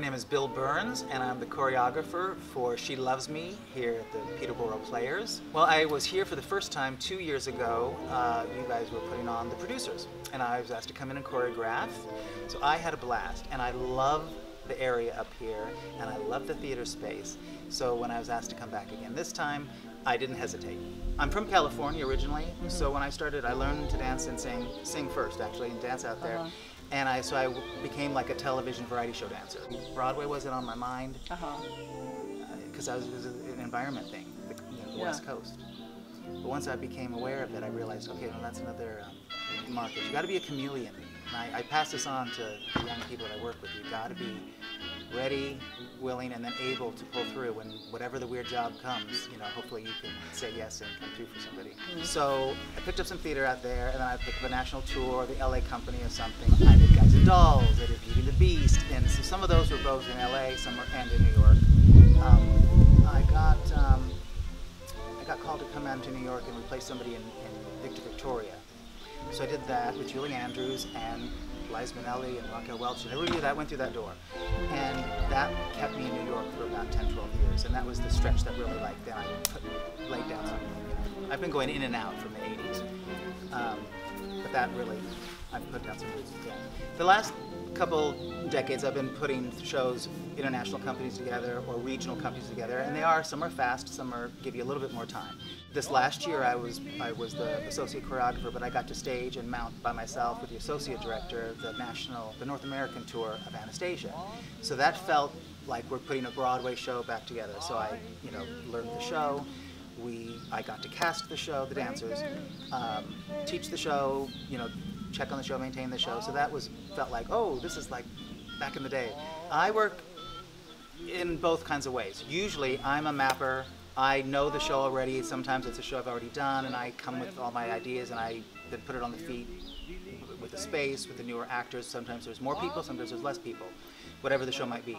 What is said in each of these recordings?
name is Bill Burns, and I'm the choreographer for She Loves Me here at the Peterborough Players. Well, I was here for the first time two years ago. Uh, you guys were putting on The Producers, and I was asked to come in and choreograph. So I had a blast, and I love the area up here, and I love the theater space. So when I was asked to come back again this time, I didn't hesitate. I'm from California originally, mm -hmm. so when I started, I learned to dance and sing, sing first actually, and dance out there. Uh -huh. And I, so I became like a television variety show dancer. Broadway wasn't on my mind because uh-huh. uh, I was, it was an environment thing, the, you know, the yeah. West Coast. But once I became aware of it, I realized, okay, well, that's another um, market. You got to be a chameleon. And I, I pass this on to the young people that I work with. You got to be ready, willing, and then able to pull through when whatever the weird job comes, you know, hopefully you can say yes and come through for somebody. Mm -hmm. So I picked up some theater out there, and then I picked up a national tour, the LA company or something. I did Guys and Dolls, I did Beauty and the Beast, and so some of those were both in LA, some were, and in New York. Um, I got um, I got called to come out to New York and replace somebody in, in Victor Victoria. So I did that with Julie Andrews and Liza Minnelli and Raquel Welch, and everybody that went through that door. And that kept me in New York for about 10, 12 years, and that was the stretch that really, like, then I put, laid down I've been going in and out from the 80s, um, but that really, I've put down some yeah. The last couple decades I've been putting shows, international companies together or regional companies together, and they are, some are fast, some are give you a little bit more time. This last year I was I was the associate choreographer, but I got to stage and mount by myself with the associate director the national, the North American tour of Anastasia. So that felt like we're putting a Broadway show back together. So I, you know, learned the show. We, I got to cast the show, the dancers, um, teach the show, you know, check on the show, maintain the show. So that was felt like, oh, this is like back in the day. I work in both kinds of ways. Usually, I'm a mapper. I know the show already. Sometimes it's a show I've already done, and I come with all my ideas and I then put it on the feet with the space, with the newer actors. Sometimes there's more people, sometimes there's less people, whatever the show might be.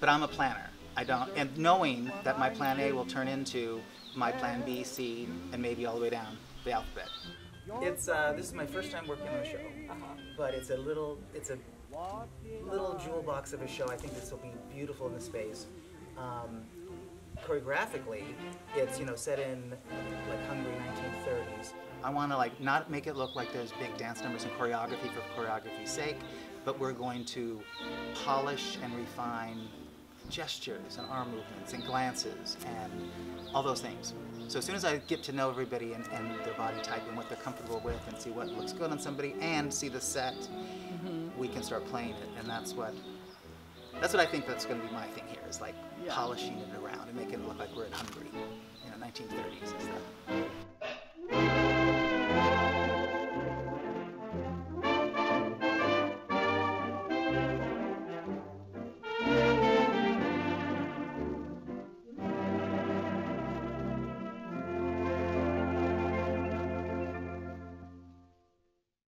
But I'm a planner. I don't, and knowing that my plan A will turn into my plan B, C, and maybe all the way down the alphabet. It's uh, this is my first time working on a show, uh -huh. but it's a little it's a little jewel box of a show. I think this will be beautiful in the space. Um, choreographically, it's you know set in like Hungary 1930s. I want to like not make it look like there's big dance numbers and choreography for choreography's sake, but we're going to polish and refine gestures and arm movements and glances and all those things. So as soon as I get to know everybody and, and their body type and what they're comfortable with and see what looks good on somebody and see the set, mm -hmm. we can start playing it. And that's what that's what I think that's going to be my thing here is like yeah. polishing it around and making it look like we're in Hungary, you know, 1930s.